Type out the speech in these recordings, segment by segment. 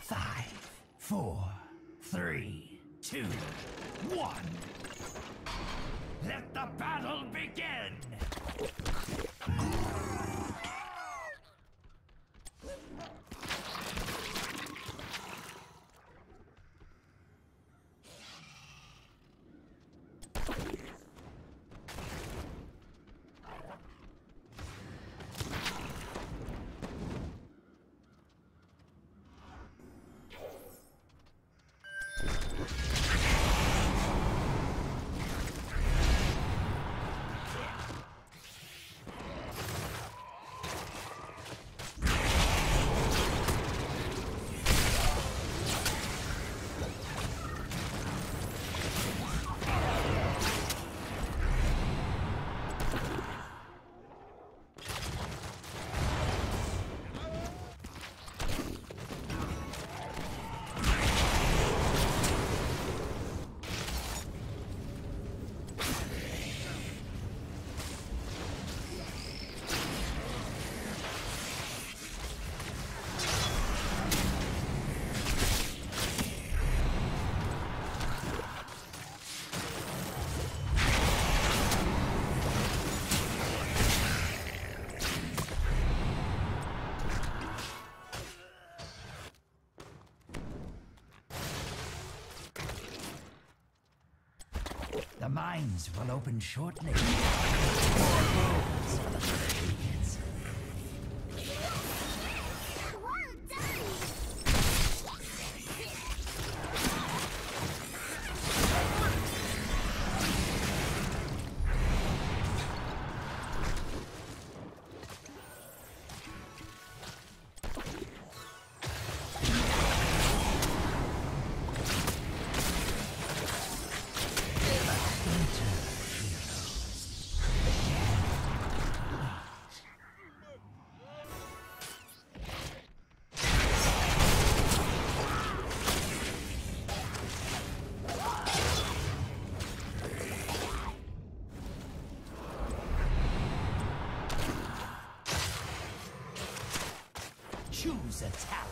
Five, four, three, two, one. Let the battle begin! The mines will open shortly. More. Choose a talent.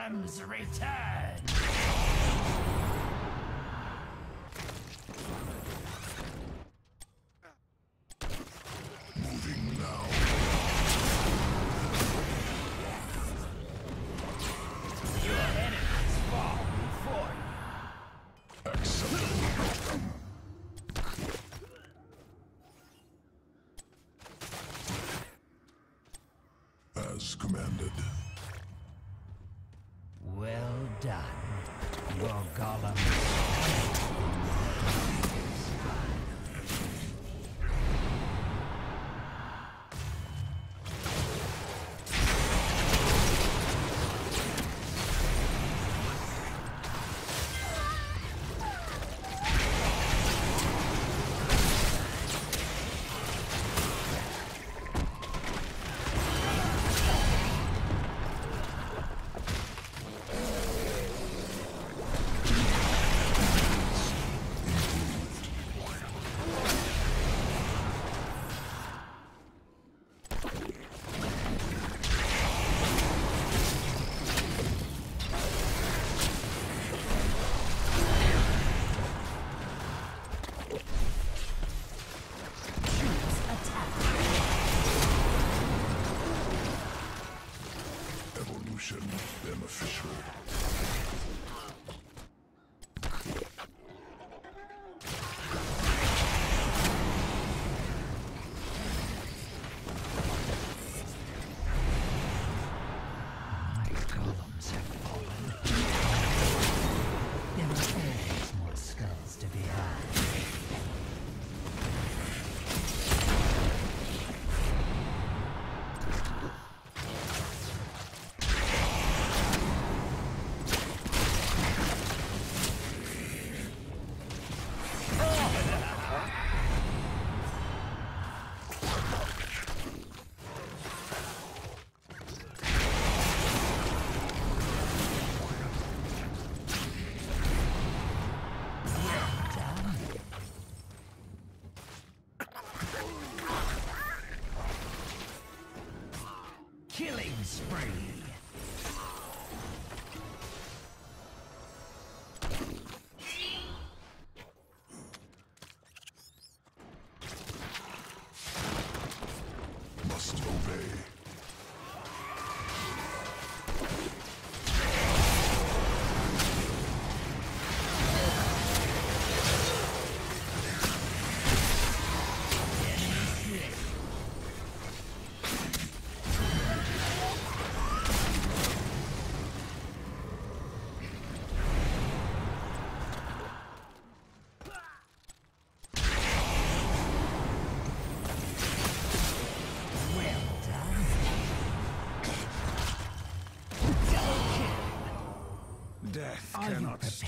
Golem's return. Your golem.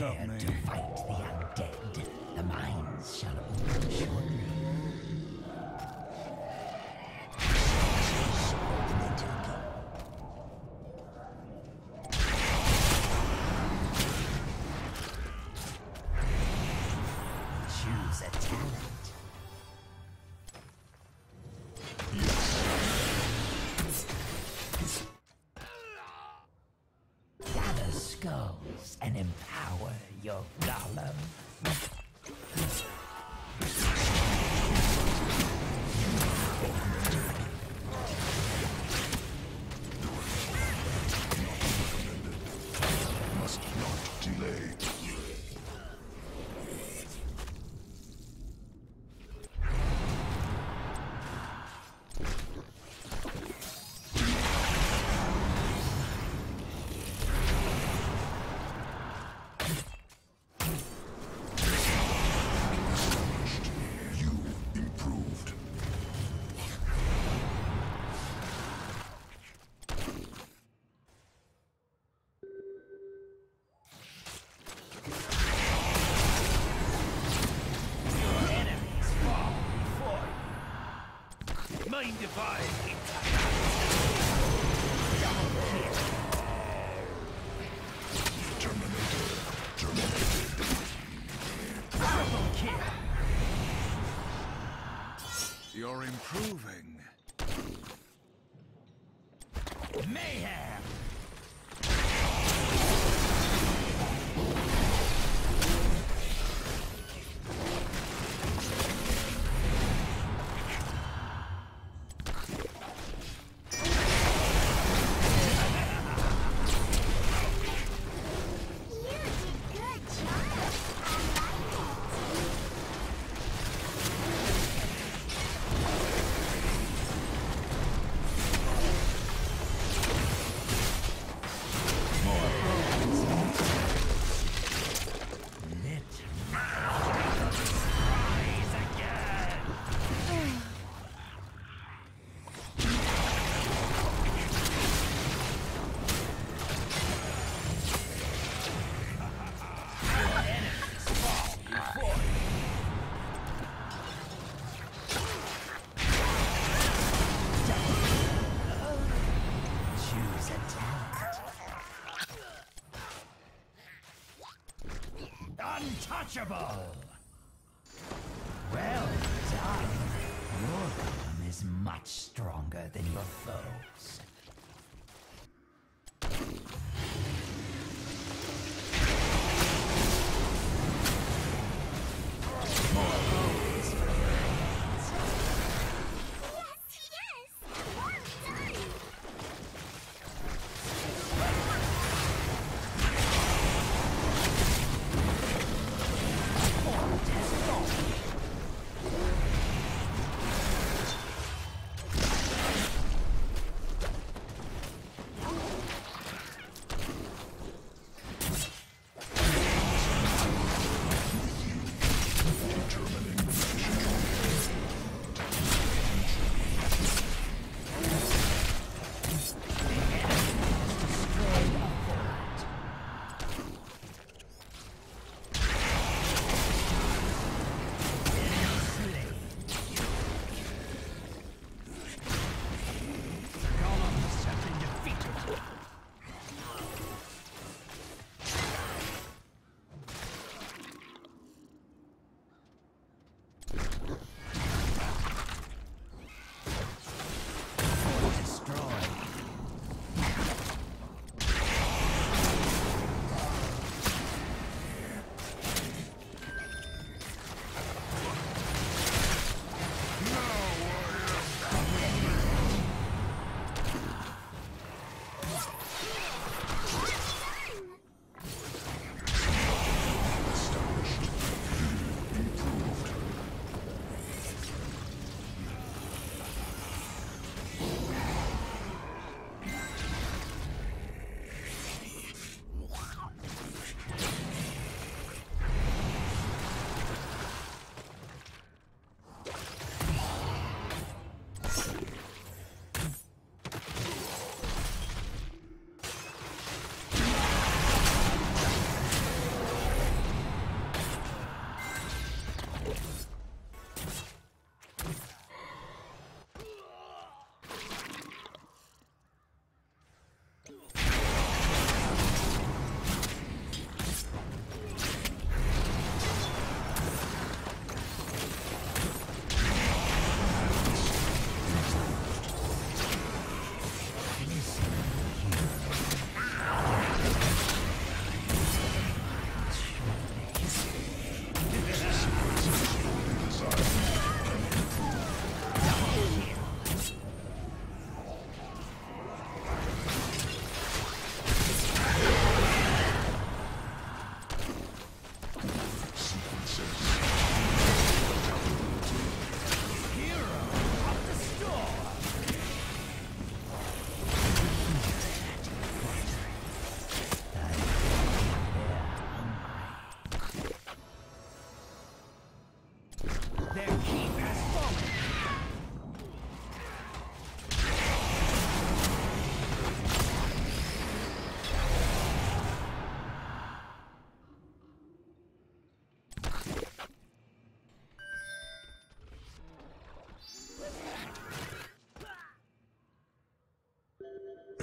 prepared to fight the undead, the mines shall go. divine divide. You're improving. Untouchable! Well done. Your arm is much stronger than your foes.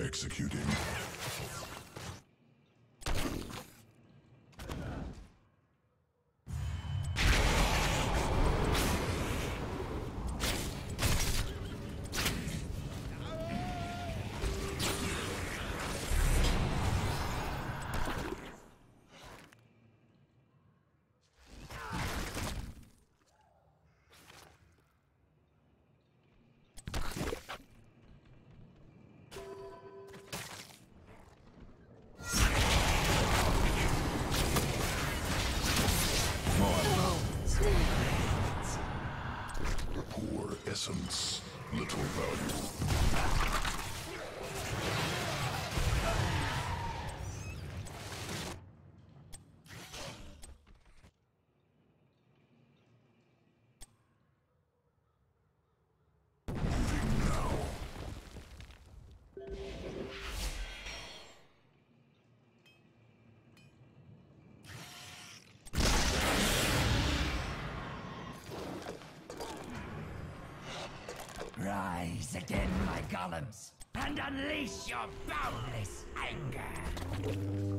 Executing. Rise my golems, and unleash your boundless anger.